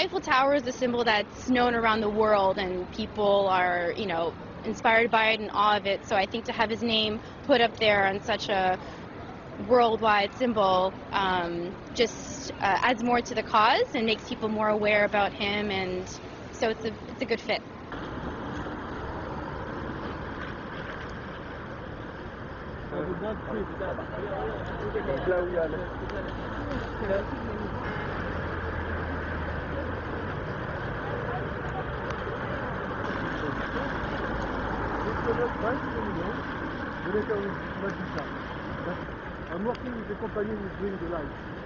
Eiffel Tower is a symbol that's known around the world, and people are, you know, inspired by it and awe of it. So I think to have his name put up there on such a worldwide symbol um, just uh, adds more to the cause and makes people more aware about him, and so it's a, it's a good fit. ça. I'm working with the company nous doing the l'âme.